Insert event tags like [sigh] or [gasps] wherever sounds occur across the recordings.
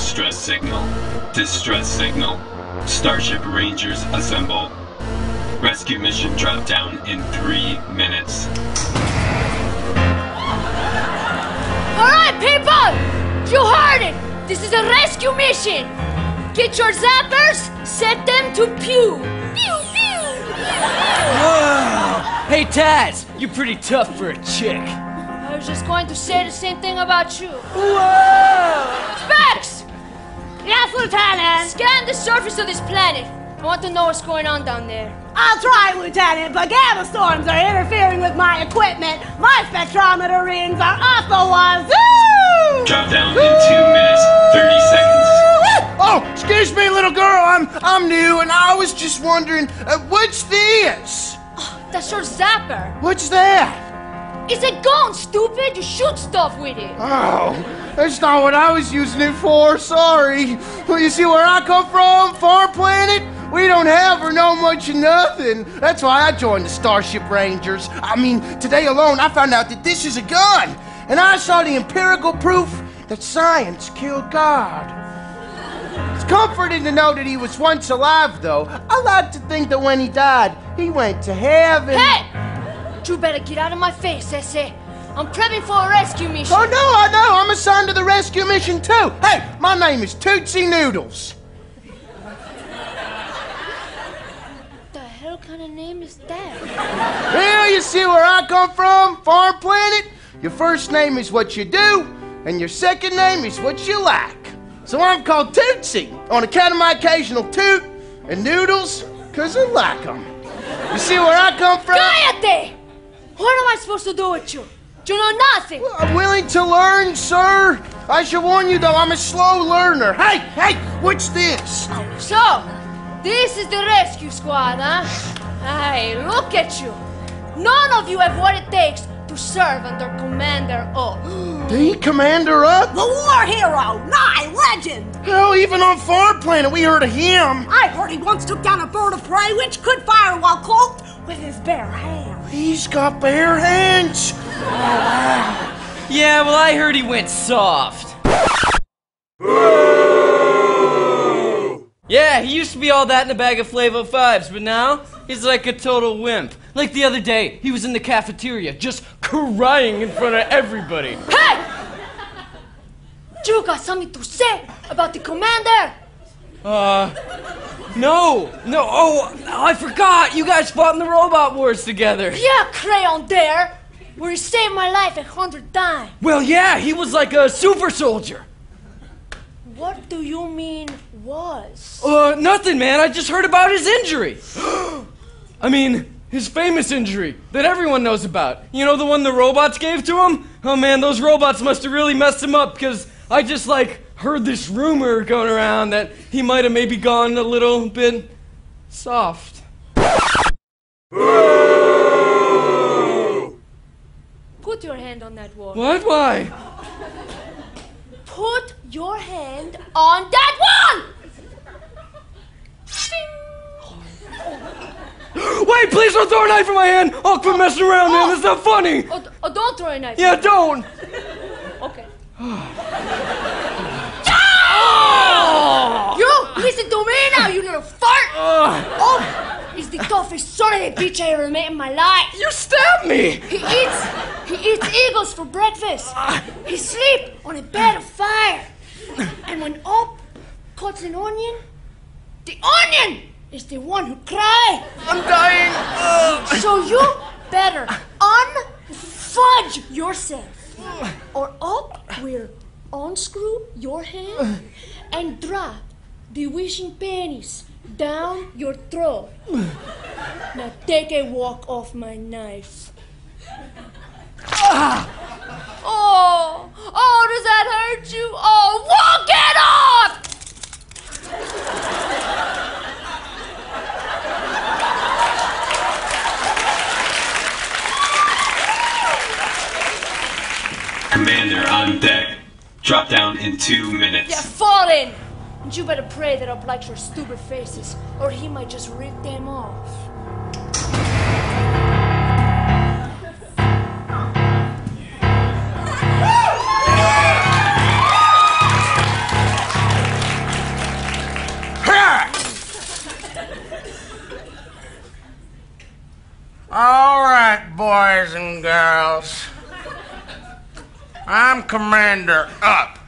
Distress signal. Distress signal. Starship Rangers assemble. Rescue mission drop down in three minutes. Alright, people! You heard it! This is a rescue mission! Get your zappers, set them to pew! Pew, pew! Whoa! [sighs] Hey, Taz, you're pretty tough for a chick. I was just going to say the same thing about you. Whoa! Specs! Yes, Lieutenant. Scan the surface of this planet. I want to know what's going on down there. I'll try, Lieutenant, but gamma storms are interfering with my equipment. My spectrometer readings are off the wazoo! Drop down in two minutes, 30 seconds. Oh, excuse me, little girl. I'm I'm new, and I was just wondering, uh, what's this? Oh, That's your zapper. What's that? It's a gun, stupid! You shoot stuff with it. Oh, that's not what I was using it for. Sorry. Well, you see where I come from, Farm Planet. We don't have or know much of nothing. That's why I joined the Starship Rangers. I mean, today alone, I found out that this is a gun, and I saw the empirical proof that science killed God. It's comforting to know that he was once alive, though. I like to think that when he died, he went to heaven. Hey! You better get out of my face, Esse. I'm prepping for a rescue mission. Oh, no, I know. I'm assigned to the rescue mission, too. Hey, my name is Tootsie Noodles. What the hell kind of name is that? Well, you see where I come from, Farm Planet? Your first name is what you do, and your second name is what you like. So I'm called Tootsie, on account of my occasional toot and noodles, because I like them. You see where I come from? What am I supposed to do with you? You know nothing. I'm willing to learn, sir. I should warn you, though, I'm a slow learner. Hey, hey, what's this? Oh, so, this is the rescue squad, huh? Hey, look at you. None of you have what it takes to serve under Commander Up. [gasps] The Commander Up? The war hero, my Legend. Hell, even on Farm Planet, we heard of him. I heard he once took down a bird of prey which could fire while cloaked with his bare hands. He's got bare hands. Yeah, well, I heard he went soft. Yeah, he used to be all that in a bag of Flavo Fives, but now he's like a total wimp. Like the other day, he was in the cafeteria just crying in front of everybody. Hey! You got something to say about the commander? Uh, no, no, oh, I forgot. You guys fought in the Robot Wars together. Yeah, Crayon there, where he saved my life a hundred times. Well, yeah, he was like a super soldier. What do you mean was? Uh, nothing, man. I just heard about his injury. [gasps] I mean, his famous injury that everyone knows about. You know, the one the robots gave to him? Oh man, those robots must have really messed him up because I just like heard this rumor going around that he might have maybe gone a little bit soft. Put your hand on that wall. What? Why? Put your hand on that wall! [gasps] Wait, please don't throw a knife in my hand! I'll quit messing around, man. That's not funny. Oh, oh, don't throw a knife. Yeah, don't. Okay. [sighs] [sighs] [sighs] You listen to me now, you little fart! Oh, toughest son of a bitch I ever met in my life. You stabbed me. He eats, he eats eagles for breakfast. He sleeps on a bed of fire. And when Up cuts an onion, the onion is the one who cries. I'm dying. Ugh. So you better unfudge yourself, or Up will unscrew your hand and drop the wishing pennies down your throat. Now take a walk off my knife. Ah! Oh, oh, does that hurt you? Oh, walk it off! Commander on deck. Drop down in two minutes. Yeah, fall in! And you better pray that Up likes your stupid faces, or he might just rip them off. [laughs] All right, boys and girls. I'm Commander Up.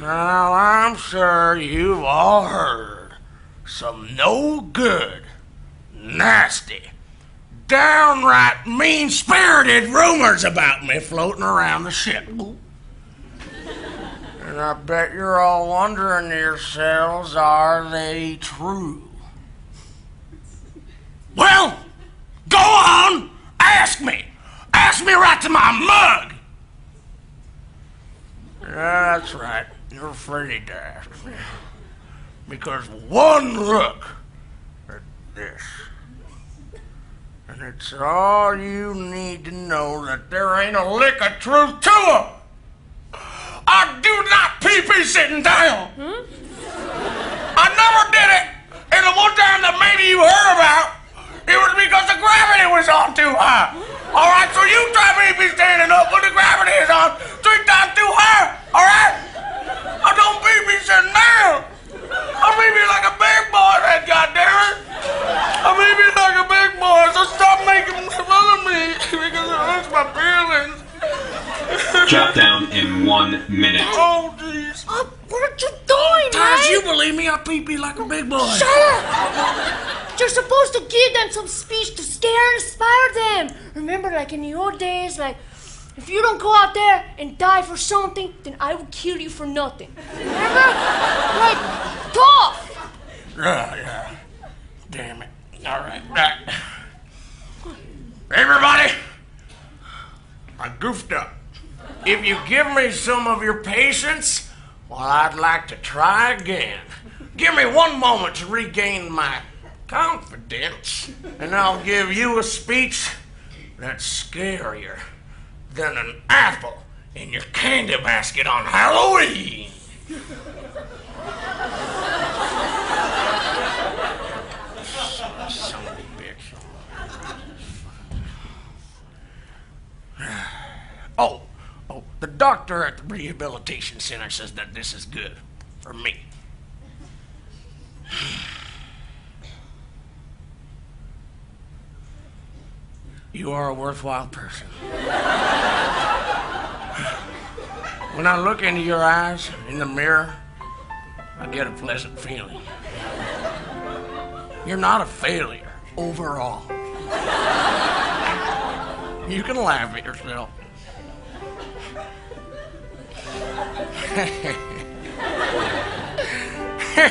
Now, I'm sure you've all heard some no good, nasty, downright mean spirited rumors about me floating around the ship. And I bet you're all wondering yourselves, are they true? Well, go on, ask me. Ask me right to my mug. Yeah, that's right. Ask me. Because one look at this, and it's all you need to know that there ain't a lick of truth to it. I do not pee pee sitting down. I never did it. And the one time that maybe you heard about, it was because the gravity was on too high. All right, so you try me be standing up when the gravity is on three times too high. All right? I don't be me sitting down. I be me like a big boy, that goddammit. I be me like a big boy, so stop making fun of me because it hurts my feelings. Drop down in one minute. Oh, jeez. Uh, what are you doing, Taz, man? you believe me? I pee pee like a big boy. Shut up! You're supposed to give them some speech to scare and inspire them. Remember, like in the old days, like if you don't go out there and die for something, then I will kill you for nothing. Remember? Like tough. Yeah, yeah. Damn it. All right. Right. Everybody, I goofed up. If you give me some of your patience, well, I'd like to try again. Give me one moment to regain my confidence, and I'll give you a speech that's scarier than an apple in your candy basket on Halloween. Son of a bitch. [sighs] Oh, oh, the doctor at the rehabilitation center says that this is good for me. You are a worthwhile person. When I look into your eyes in the mirror, I get a pleasant feeling. You're not a failure overall. You can laugh at yourself. [laughs] [laughs] Don't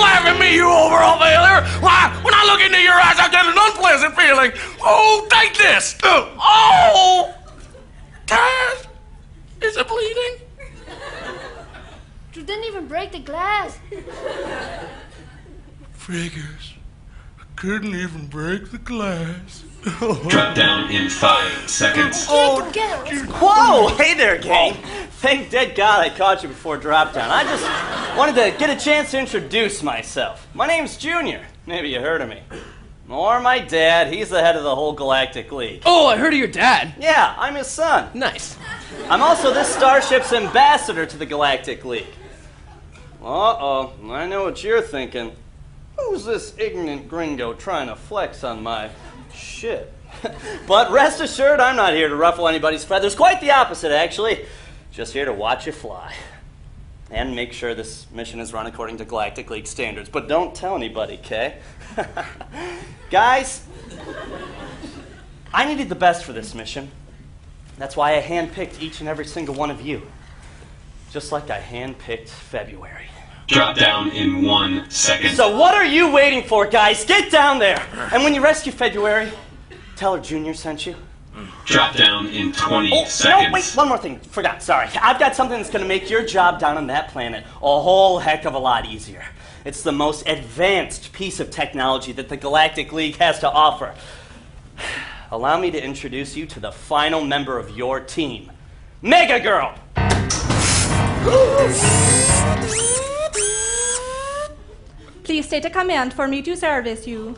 laugh at me, you overall failure. Why, when I look into your eyes, I get an unpleasant feeling. Oh, take this. Oh, Taz, is it bleeding? You didn't even break the glass. Figures. I couldn't even break the glass. Drop down in five seconds. Get together. Let's go. Whoa! Hey there, gang. Thank dead God I caught you before drop down. I just wanted to get a chance to introduce myself. My name's Junior. Maybe you heard of me. Or my dad. He's the head of the whole Galactic League. Oh, I heard of your dad. Yeah, I'm his son. Nice. I'm also this starship's ambassador to the Galactic League. Uh oh, I know what you're thinking. Who's this ignorant gringo trying to flex on my shit? [laughs] but rest assured, I'm not here to ruffle anybody's feathers. Quite the opposite, actually. Just here to watch you fly. And make sure this mission is run according to Galactic League standards. But don't tell anybody, okay? [laughs] Guys, I needed the best for this mission. That's why I handpicked each and every single one of you. Just like I handpicked February. Drop down in one second. So what are you waiting for, guys? Get down there! And when you rescue February, tell her Junior sent you. Drop down in 20 Oh, seconds. no, wait, one more thing. Forgot, sorry. I've got something that's gonna make your job down on that planet a whole heck of a lot easier. It's the most advanced piece of technology that the Galactic League has to offer. [sighs] Allow me to introduce you to the final member of your team, Mega Girl! Please state a command for me to service you.